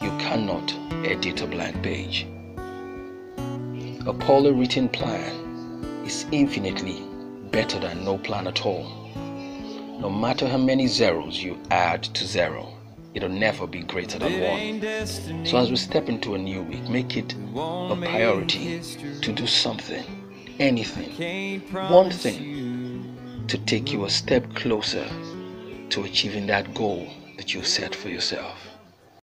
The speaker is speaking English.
you cannot edit a blank page. A poorly written plan is infinitely better than no plan at all. No matter how many zeros you add to zero, it'll never be greater than one. So as we step into a new week, make it a priority to do something, anything, one thing to take you a step closer to achieving that goal that you set for yourself.